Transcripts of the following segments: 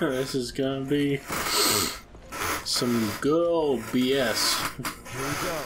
this is gonna be some good old BS. Here we go.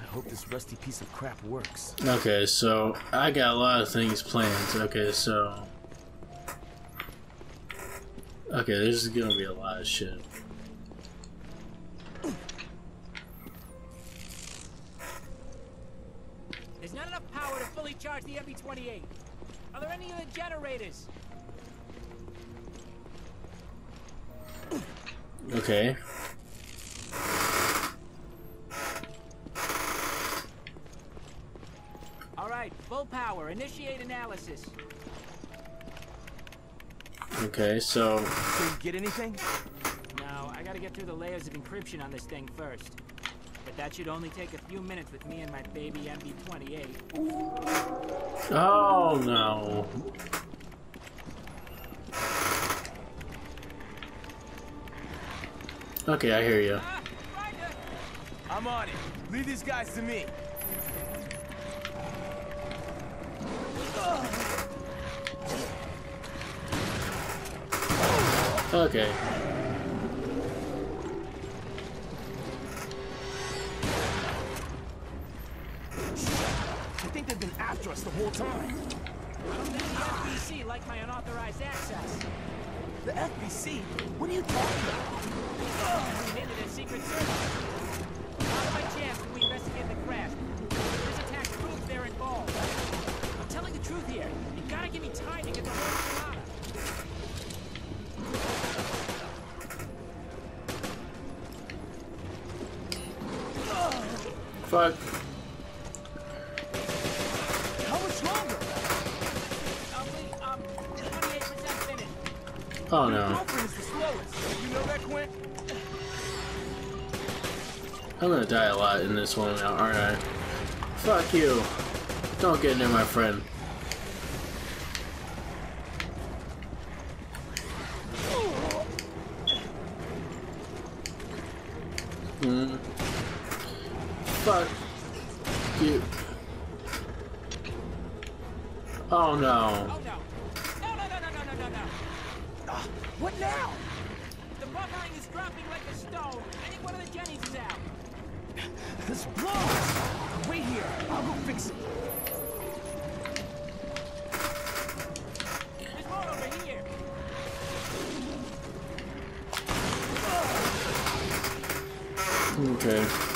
I hope this rusty piece of crap works. Okay, so I got a lot of things planned. Okay, so. Okay, this is gonna be a lot of shit. There's not enough power to fully charge the MB-28. Are there any other generators? Okay. All right, full power. Initiate analysis. Okay, so. So you get anything? No, I gotta get through the layers of encryption on this thing first. But that should only take a few minutes with me and my baby MB-28. Oh no. Okay, I hear you. I'm on it. Leave these guys to me. Okay. I think they've been after us the whole time. I don't think the FBC like my unauthorized access. The FBC? What are you talking about? We hinted at Secret Service. Not by chance when we investigate the crash. This attack proves they're involved. I'm telling the truth here. You gotta give me time to get the whole thing out. Fuck. How much longer? Only, um, 28% finished. Oh no. girlfriend is the slowest. You know that, Quint? I'm gonna die a lot in this one now, aren't I? Fuck you. Don't get near my friend. Hmm. Fuck you. Oh no. Oh, no. No, no, no, no, no, no, no, no. Ah, what now? The buffering is dropping like a stone. Any one of the Jennies is out. This blows! Wait here. I'll go fix it. There's more over here. Okay.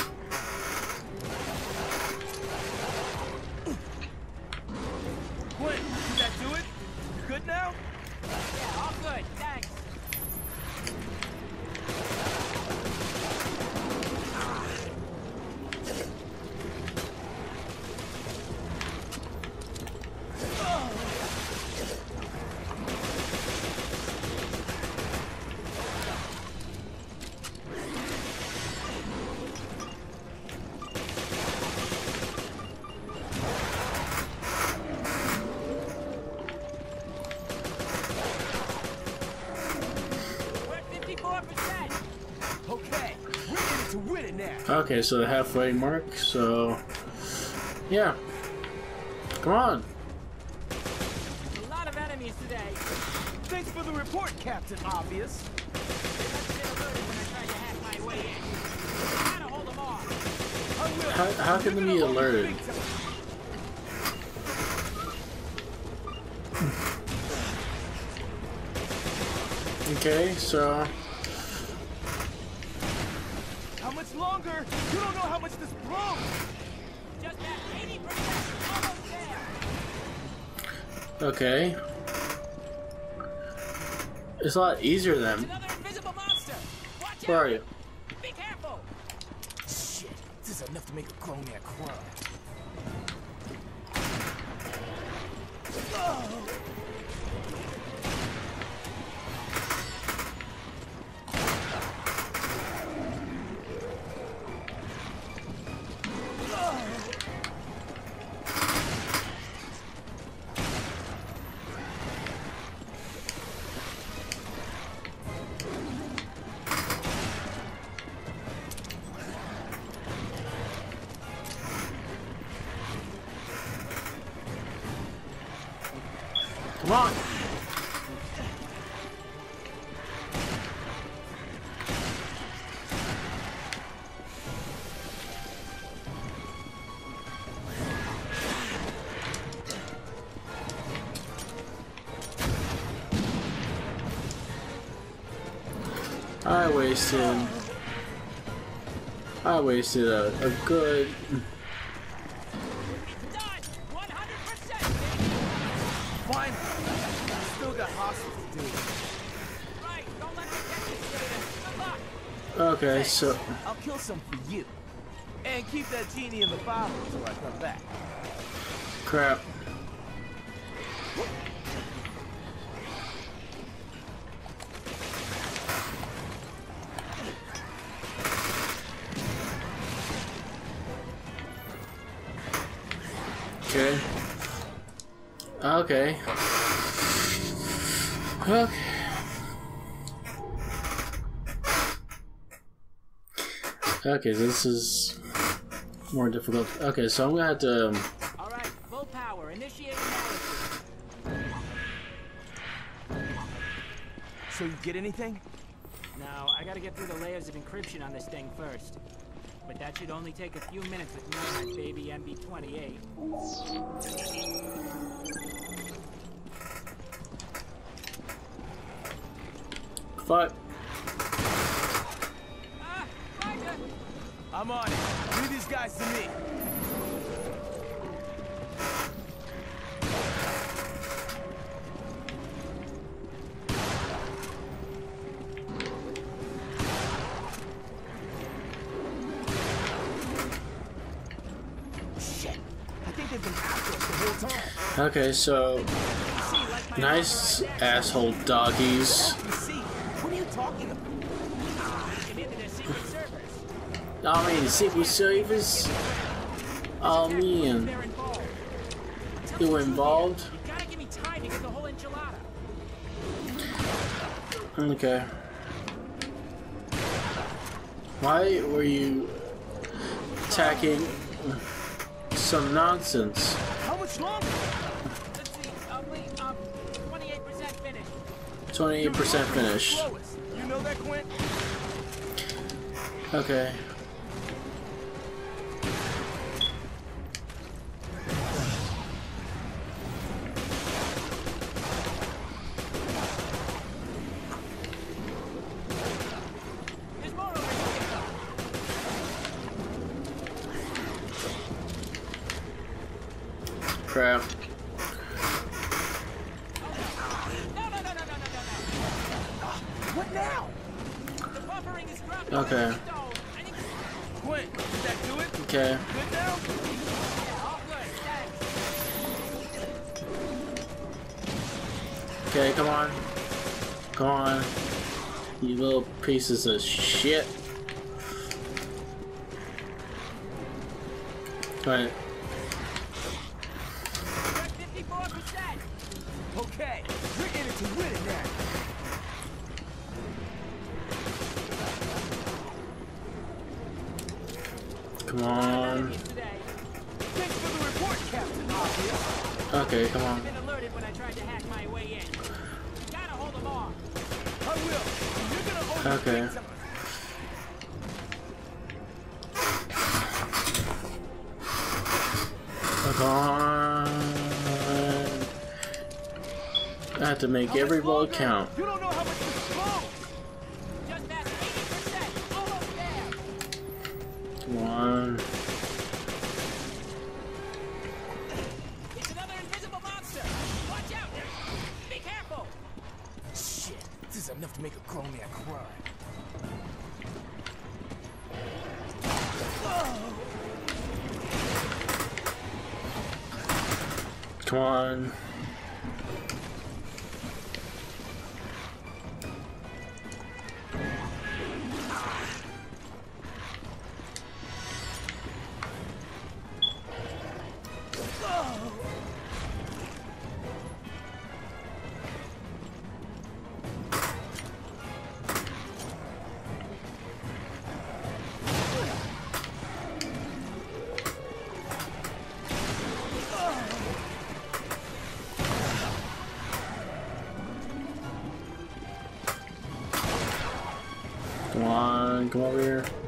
Okay, so the halfway mark, so. Yeah. Come on. A lot of enemies today. Thanks for the report, Captain Obvious. They must have been alerted when I tried to hack my way in. Trying to hold them off. I will. How, how can they be alerted? Okay, so. How much longer? You don't know how much this blows. Just at 80%. Almost there. Okay. It's a lot easier than. Another invisible monster. Watch Where out. are you? Be careful. Shit, this is enough to make a grown man cry. Come Run! I wasted I wasted a, a good Okay, so. I'll kill some for you. And keep that genie in the bottle until I come back. Crap. Okay. Okay. Okay. Okay, this is more difficult. Okay, so I'm gonna have to. Um, Alright, full power. Initiate analysis. So you get anything? No, I gotta get through the layers of encryption on this thing first. But that should only take a few minutes with me and my baby MB-28. fuck. I'm on it. Leave these guys to me. Shit. I think they've been after us the whole time. Okay, so See, like my nice offer right there. asshole doggies. You see, what are you talking about? Get into their secret servers. I mean, civil Service. Oh man, They're involved. Tell were involved. here. You gotta give me time to get the whole enchilada. Okay. Why were you attacking some nonsense? How much longer? Let's see. Um, um, 28% finished. 28% finish. You know that, Quint? Okay. What now? The buffering is dropping. Okay. So, Quint, did that do it? Okay. Good now? yeah, all good. Thanks. Okay, come on. Come on. You little pieces of shit. Right. We're at 54%. Okay, you're in it to win it now. Come None on. of these today. Thanks for the report, Captain Obvious. Okay, come on. Been alerted when I tried to hack my way in. Gotta hold them off. I will. You're gonna owe me Okay. Come on. I have to make every bullet longer? count. There. Come on. It's another invisible monster. Watch out. Be careful. Shit, this is enough to make a grown man cry. Come on. Come on, come over here.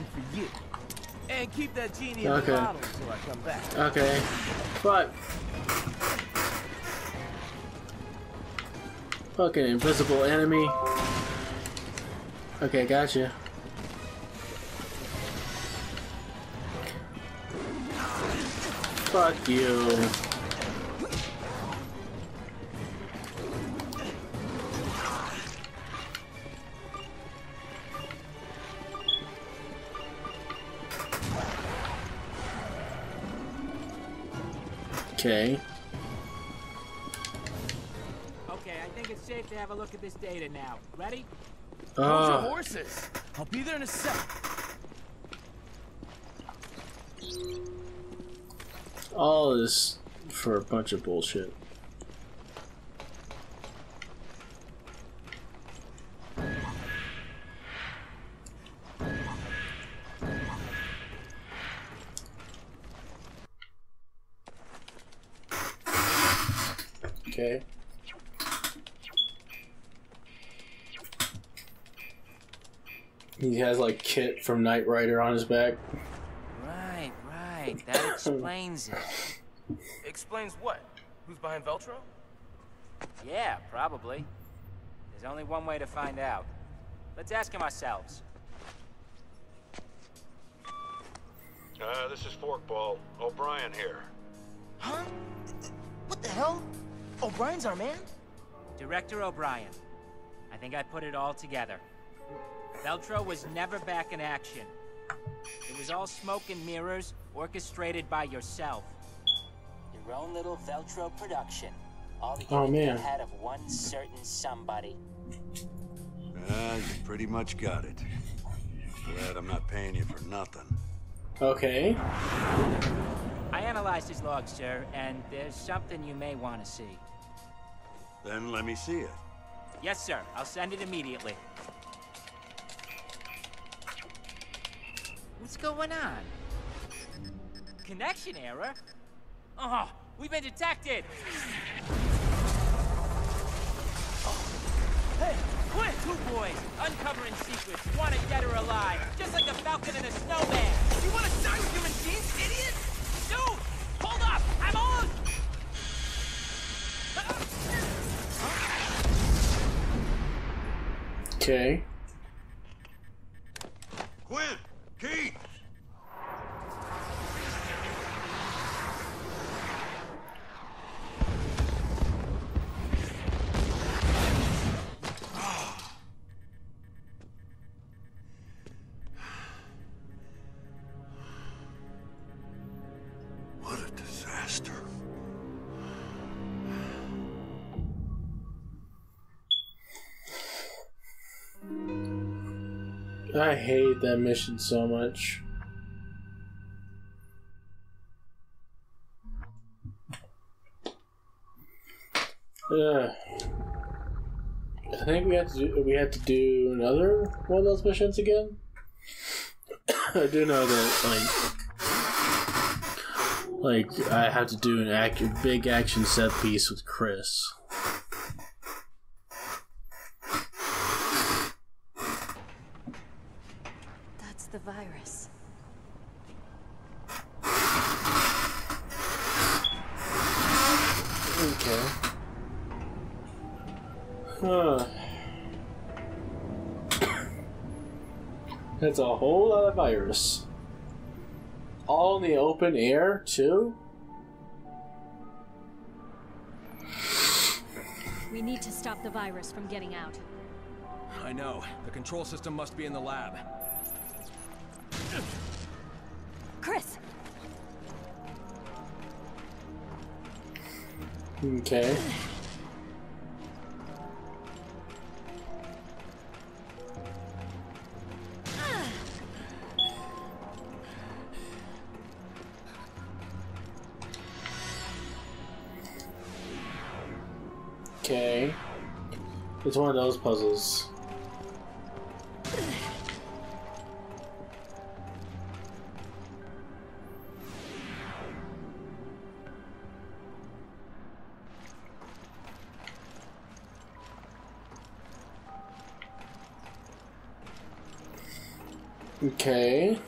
Some for you. And keep that genie in Okay. the bottle until I come back. Okay. But fucking invisible enemy. Okay, gotcha. Fuck you. Okay. Okay, I think it's safe to have a look at this data now. Ready? Ah. Hold your Oh, horses. I'll be there in a sec. all this for a bunch of bullshit. Okay. He has like KITT from Knight Rider on his back. Right, right. That explains it. Explains what? Who's behind Veltro? Yeah, probably. There's only one way to find out. Let's ask him ourselves. Uh, this is Forkball. O'Brien here. Huh? What the hell? O'Brien's our man? Director O'Brien. I think I put it all together. Veltro was never back in action. It was all smoke and mirrors, orchestrated by yourself. Your own little Veltro production. All to Oh, get into man. the head of one certain somebody. Ah, you pretty much got it. Glad I'm not paying you for nothing. Okay. I analyzed his log, sir, and there's something you may want to see. Then let me see it. Yes, sir. I'll send it immediately. What's going on? Connection error? Oh, we've been detected! Hey, quit! Two boys, uncovering secrets, wanted dead or alive, just like a falcon and a snowman! You want to die with human beings, idiot? Dude! Hold up! I'm on! Okay. I hate that mission so much. Ugh. I think we have to do we have to do another one of those missions again. I do know that like like I have to do an act big action set piece with Chris. That's the virus. Okay. Huh. That's a whole lot of virus. All in the open air, too? We need to stop the virus from getting out. I know. The control system must be in the lab. Chris! Okay. Okay. It's one of those puzzles. Okay.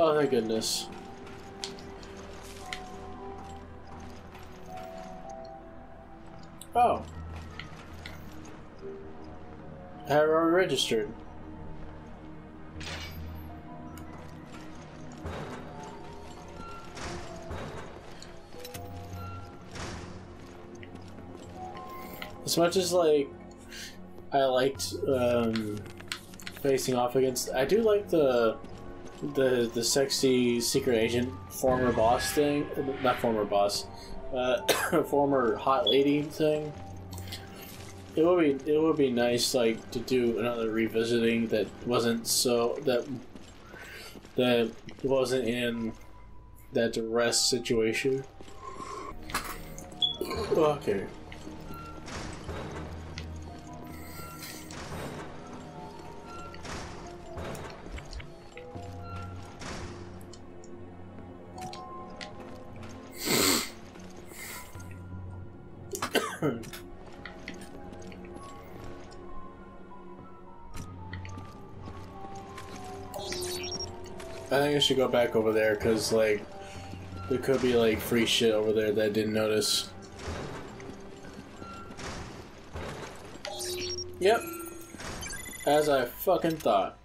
Oh, thank goodness. Oh. I already registered. As much as like I liked um, facing off against, I do like the the the sexy secret agent former boss thing. Not former boss, uh, former hot lady thing. It would be it would be nice like to do another revisiting that wasn't so that that wasn't in that arrest situation. Okay. I think I should go back over there because, like, there could be, like, free shit over there that I didn't notice. Yep. As I fucking thought.